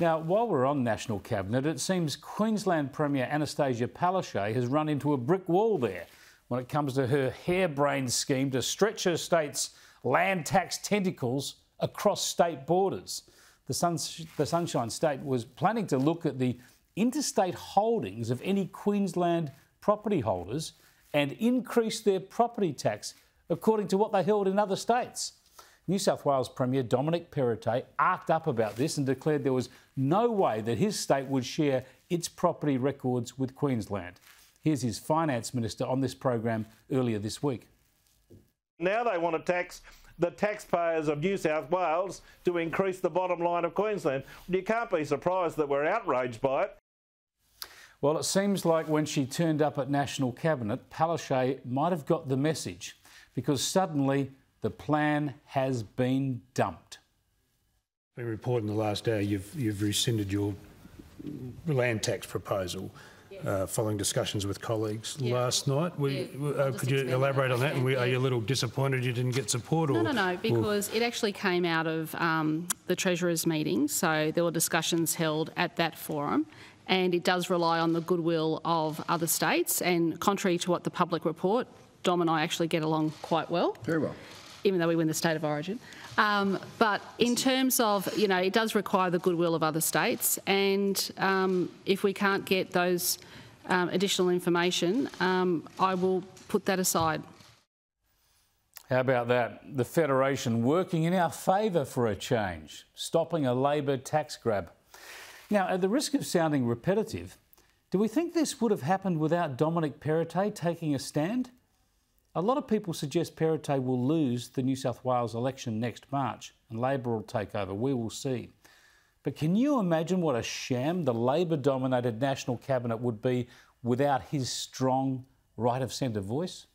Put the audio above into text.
Now, while we're on National Cabinet, it seems Queensland Premier Annastacia Palaszczuk has run into a brick wall there when it comes to her harebrained scheme to stretch her state's land tax tentacles across state borders. The, the Sunshine State was planning to look at the interstate holdings of any Queensland property holders and increase their property tax according to what they held in other states. New South Wales Premier Dominic Perrottet arced up about this and declared there was no way that his state would share its property records with Queensland. Here's his finance minister on this program earlier this week. Now they want to tax the taxpayers of New South Wales to increase the bottom line of Queensland. You can't be surprised that we're outraged by it. Well, it seems like when she turned up at National Cabinet, Palaszczuk might have got the message because suddenly the plan has been dumped. Been reported in the last hour you've, you've rescinded your land tax proposal. Uh, following discussions with colleagues yeah. last night. We, yeah, uh, could you elaborate on that? And we, are you a little disappointed you didn't get support? No, no, no, because or... it actually came out of um, the Treasurers' meeting. So there were discussions held at that forum, and it does rely on the goodwill of other states. And contrary to what the public report, Dom and I actually get along quite well. Very well even though we win the state of origin. Um, but in terms of, you know, it does require the goodwill of other states, and um, if we can't get those um, additional information, um, I will put that aside. How about that? The Federation working in our favour for a change, stopping a Labor tax grab. Now, at the risk of sounding repetitive, do we think this would have happened without Dominic Perrottet taking a stand? A lot of people suggest Perrottet will lose the New South Wales election next March and Labor will take over. We will see. But can you imagine what a sham the Labor dominated National Cabinet would be without his strong right of centre voice?